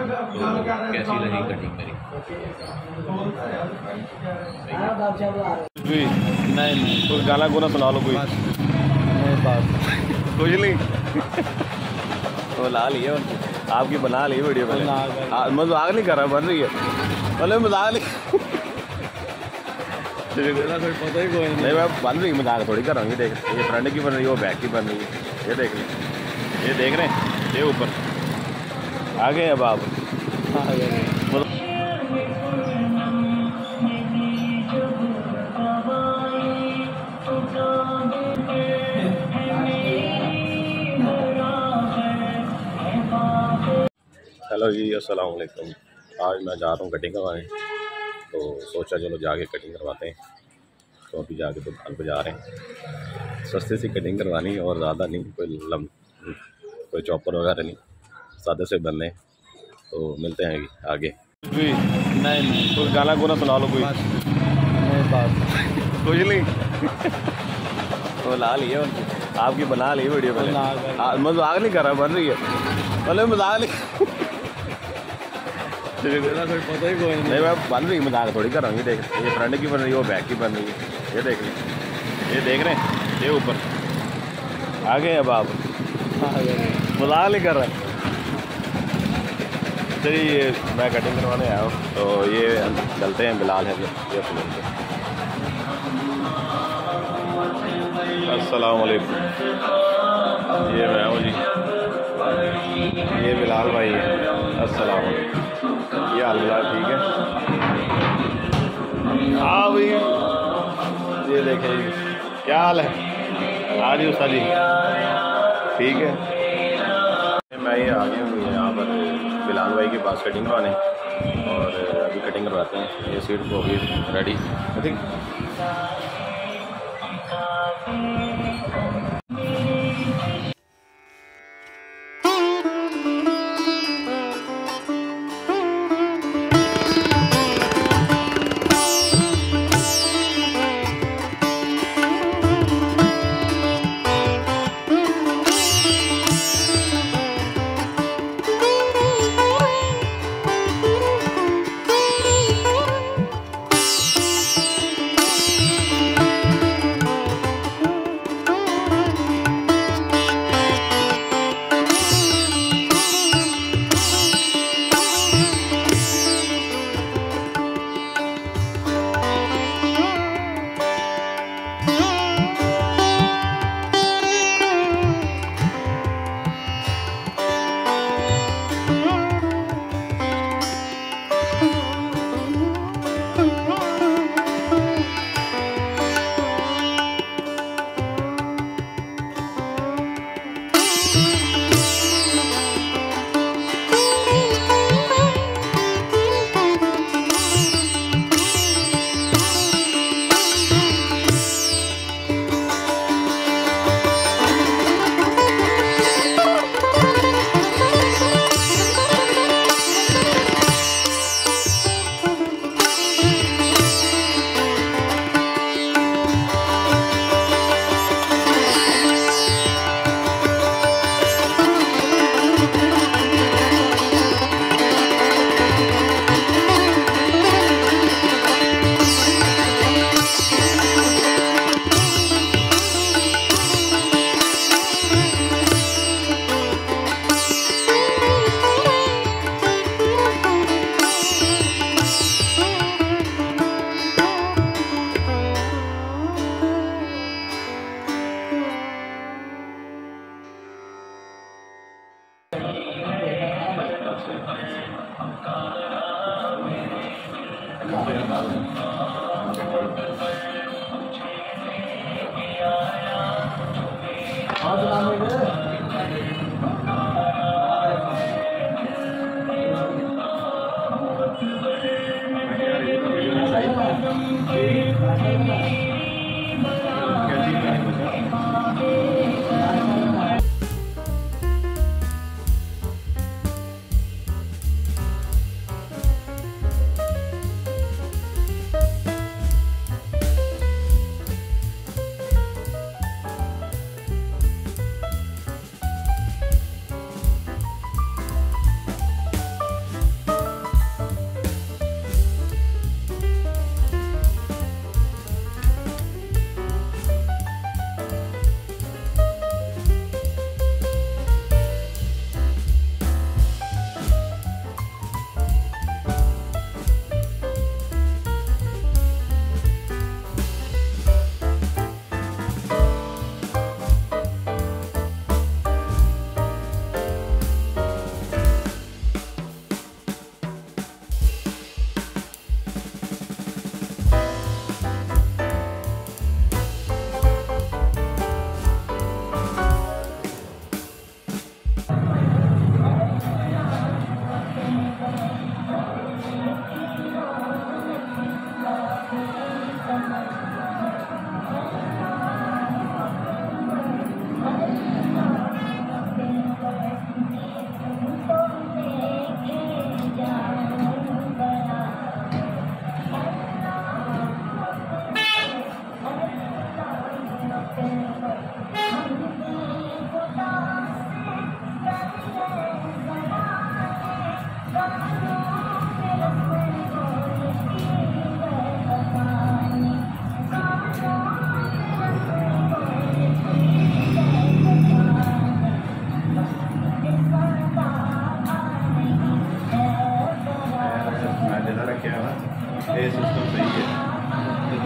कैसी लगी कटिंग मेरी? जी नहीं नहीं कोई गाना गुना सुना लो कोई। नहीं बस। कुछ नहीं। तो ला लिए आपकी बना ली वीडियो पहले। मज़ाक नहीं कर रहा बन रही है। पहले मज़ाक नहीं। पता ही कोई नहीं। मैं बन रही मज़ाक थोड़ी कर रहा हूँ ये देख। ये फ्रंट की बन रही है वो बैक की बन रही है। ये देख रहे ये देख रहे हैं ये ऊपर। आ गए अब आप। हेलो जी, अस्सलाम वालेकुम। आज मैं जा रहा हूँ कटिंग करवाने। तो सोचा चलो जाके कटिंग करवाते हैं। तो अभी जाके दुकान पर जा रहे हैं। सस्ते से कटिंग करवानी और ज़्यादा नहीं, कोई लम, कोई चॉपर वगैरह नहीं। सादे से बनने हैं। तो मिलते हैं आगे। नहीं नहीं कोई गाना गुना सुना लो कोई। नहीं बस। कुछ नहीं। तो ला लिए आपकी बना ली वीडियो पहले मज़ाक नहीं कर रहा बन रही है। पहले मज़ाक नहीं पता ही कोई नहीं। मैं बन रही मज़ाक थोड़ी कर रहा हूँ ये देख। ये फ्रंट की बन रही है वो बैक की बन रही है। ये देख रहे ये देख रहे हैं ये ऊपर। आ गए। अब आप मज़ाक नहीं कर रहे। चलिए ये मैं कटिंग करवाने आया हूँ तो ये चलते हैं, बिलाल है ये फ़िल्म के वालेकुम ये मैं हूँ जी। ये बिलाल भाई है। वालेकुम ये हाल बिलाल ठीक है? हाँ भाई। ये देखें क्या हाल है? आ रही उस्ता जी ठीक है। मैं ये आ गया हूँ यहाँ पर बिलाल भाई के पास कटिंग करवाने। और अभी कटिंग करवाते हैं। ये सीट को अभी रेडी ठीक।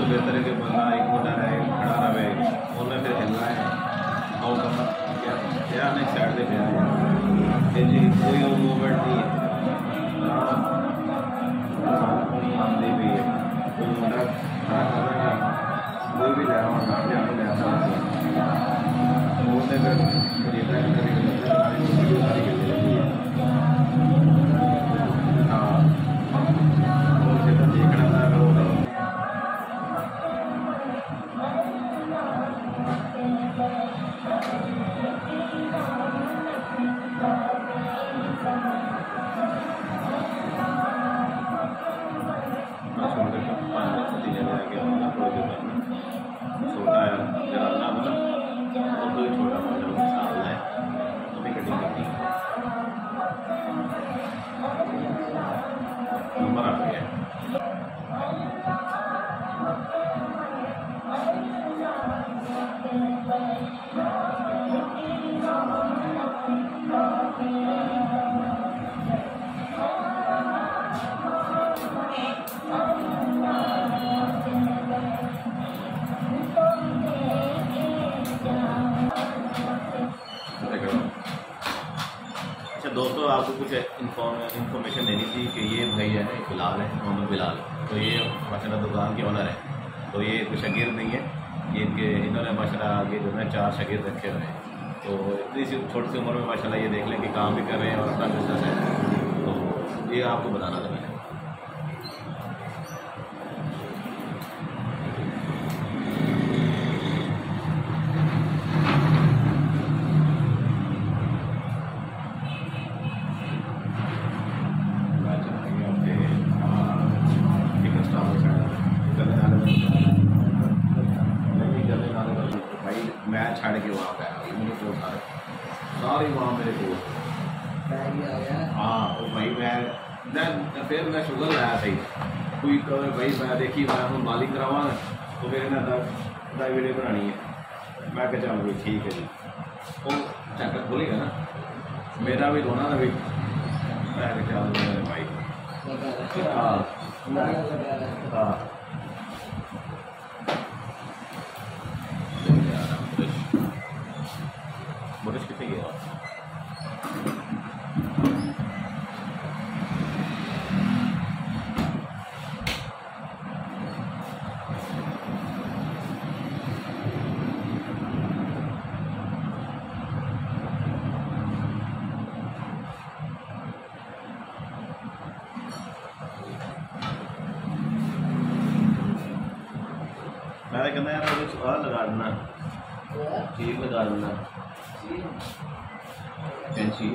तो बेहतर है कि बंदा एक मोटा रहे खड़ा रहे उन्हें फिर हिलना है। और करना क्या क्या नहीं साइड से गया। है जी, कोई और छोटा है जरा नाम ना वो तो छोटा मतलब साल है अभी कटिंग करनी नंबर आ गया कुछ इन्फॉर्मेशन देनी थी कि ये भाई है बिलाल है, मोहम्मद बिलाल। तो ये माशा दुकान के ऑनर है। तो ये कोई शगीर नहीं है। ये इनके इन्होंने माशा आगे जो है चार शगीर रखे हुए हैं। तो इतनी सी छोटी सी उम्र में माशा ये देख लें कि काम भी कर रहे हैं और अपना बिज़नेस है। तो ये आपको बताना था मैंने भाई मैं छड़ के वहाँ पे आया मेरे को सारे सारे वहाँ मेरे को हाँ वो भाई मैं मैं शुगर लाया सही कोई कहे भाई मैं देखी मैं हम मालिक करावा तो फिर इन्हें दा वीडियो बनानी है। मैं कहा चल भाई ठीक है जी। वो चक्कर खोलेगा ना। मेरा भी रोना ना भी मैं कहा चल भाई। हाँ। हाँ बुरश कितने गया मैं तो कहना है मुझे सुबह लगा देना चीज़ लगा देना कैंची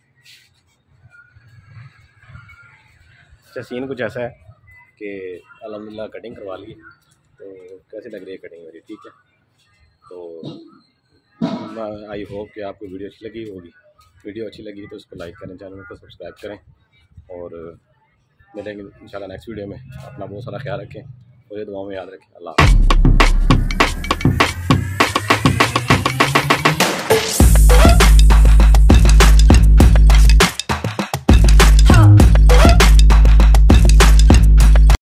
अच्छा सीन कुछ ऐसा है कि अलहमदिल्ला कटिंग करवा ली तो कैसी लग रही है कटिंग मेरी? ठीक है। तो आई होप कि आपको वीडियो अच्छी लगी होगी। वीडियो अच्छी लगी तो उसको लाइक करें चैनल को सब्सक्राइब करें और मिलेंगे इंशाल्लाह नेक्स्ट वीडियो में। अपना बहुत सारा ख्याल रखें और ये दुआओं में याद रखें। अल्लाह।